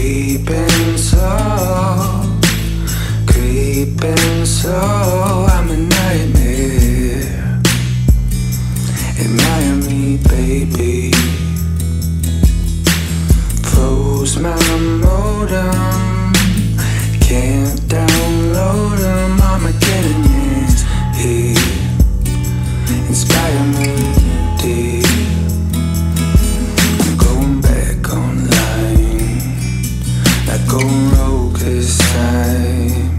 Creeping so, creeping so, I'm a nightmare. In Miami, baby. Froze my modem. Can't download them, Armageddon here. Inspire me. go rogue this time.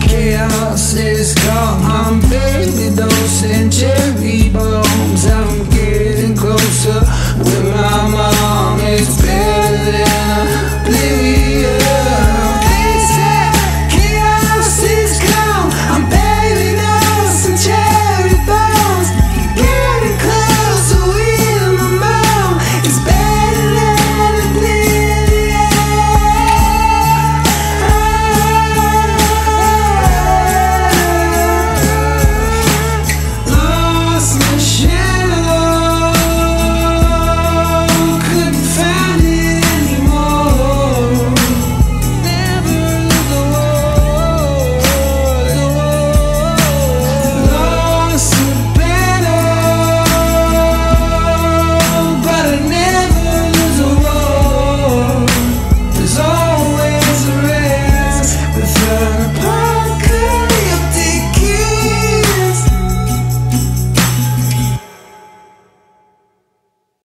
chaos is gone. I'm baby dosing cherries.